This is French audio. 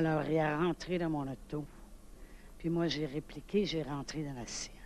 Alors, il est rentré dans mon auto. Puis moi, j'ai répliqué, j'ai rentré dans la sienne.